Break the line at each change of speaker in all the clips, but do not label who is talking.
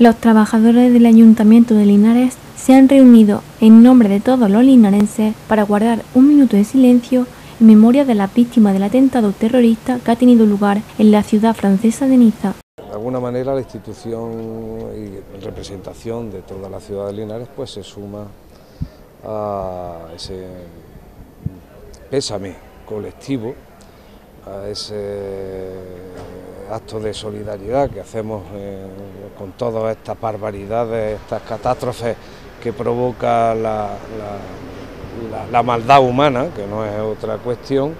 Los trabajadores del Ayuntamiento de Linares se han reunido en nombre de todos los linarenses para guardar un minuto de silencio en memoria de las víctimas del atentado terrorista que ha tenido lugar en la ciudad francesa de Niza.
De alguna manera la institución y representación de toda la ciudad de Linares pues se suma a ese pésame colectivo, a ese actos de solidaridad que hacemos eh, con todas estas barbaridades, estas catástrofes que provoca la, maldad humana, que no es otra cuestión,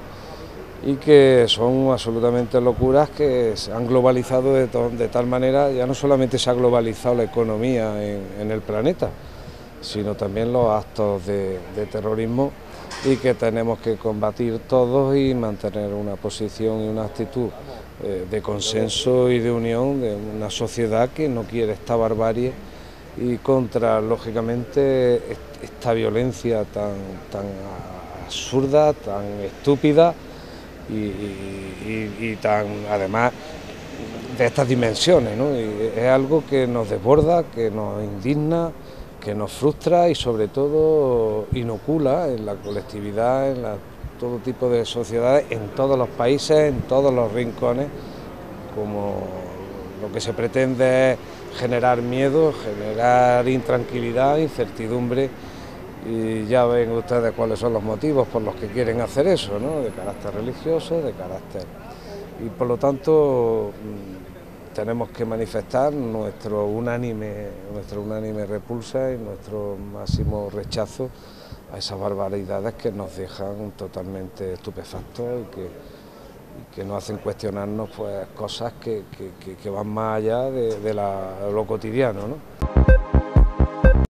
y que son absolutamente locuras que se han globalizado de, tal manera, ya no solamente se ha globalizado la economía en, el planeta, sino también los actos de terrorismo y que tenemos que combatir todos y mantener una posición y una actitud eh, de consenso y de unión de una sociedad que no quiere esta barbarie y contra, lógicamente, esta violencia tan, tan absurda, tan estúpida y, tan, además, de estas dimensiones. es algo que nos desborda, que nos indigna que nos frustra y sobre todo inocula en la colectividad, en todo tipo de sociedades, en todos los países, en todos los rincones, como lo que se pretende es generar miedo, generar intranquilidad, incertidumbre y ya ven ustedes cuáles son los motivos por los que quieren hacer eso, ¿no? de carácter religioso, de carácter... Y por lo tanto tenemos que manifestar nuestro unánime, nuestro unánime repulsa y nuestro máximo rechazo a esas barbaridades que nos dejan totalmente estupefactos y que, que nos hacen cuestionarnos pues, cosas que, van más allá de, lo cotidiano.